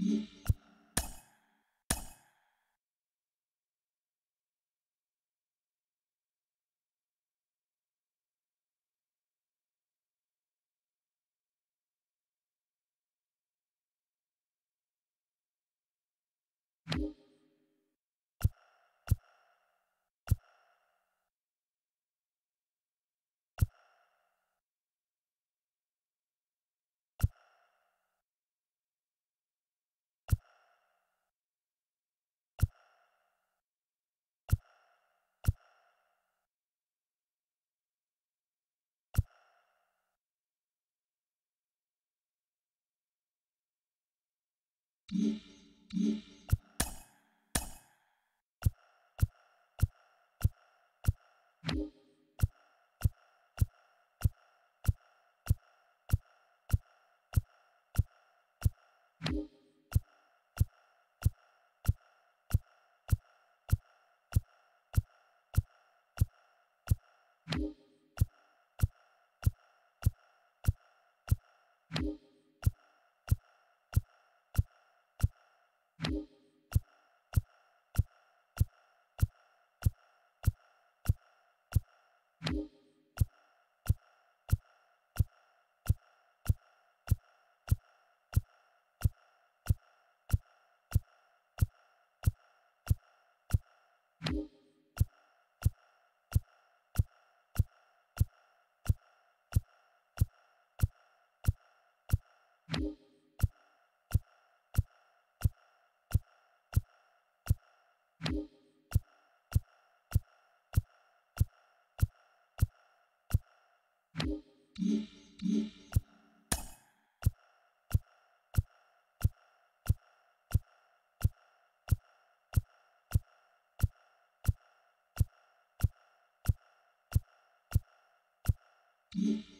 Mm-hmm. Mm-hmm. Mm-hmm.